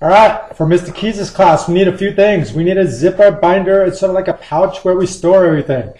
All right, for Mr. Keays' class, we need a few things. We need a zipper binder. It's sort of like a pouch where we store everything.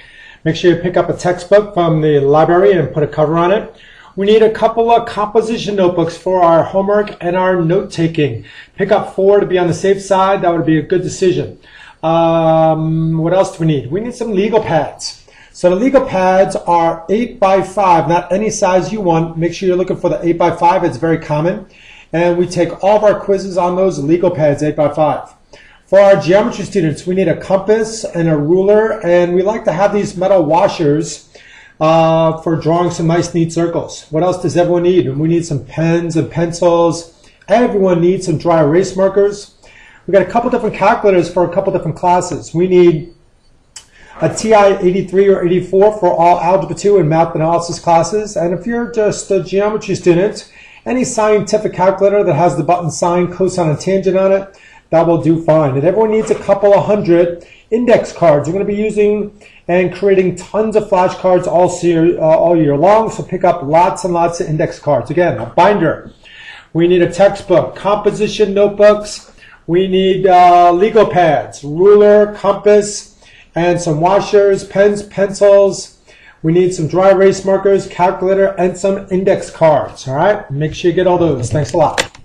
Make sure you pick up a textbook from the library and put a cover on it. We need a couple of composition notebooks for our homework and our note taking. Pick up four to be on the safe side. That would be a good decision. Um, what else do we need? We need some legal pads. So the legal pads are 8 by 5, not any size you want. Make sure you're looking for the 8 by 5. It's very common. And we take all of our quizzes on those legal pads 8 by 5. For our geometry students, we need a compass and a ruler, and we like to have these metal washers uh, for drawing some nice neat circles. What else does everyone need? We need some pens and pencils. Everyone needs some dry erase markers. We've got a couple different calculators for a couple different classes. We need a TI 83 or 84 for all Algebra 2 and Math Analysis classes. And if you're just a geometry student, any scientific calculator that has the button sine, cosine, and tangent on it, that will do fine. And everyone needs a couple of hundred index cards. We're going to be using and creating tons of flashcards all, year, uh, all year long, so pick up lots and lots of index cards. Again, a binder. We need a textbook, composition notebooks. We need uh, legal pads, ruler, compass, and some washers, pens, pencils. We need some dry erase markers, calculator, and some index cards. All right, make sure you get all those. Thanks a lot.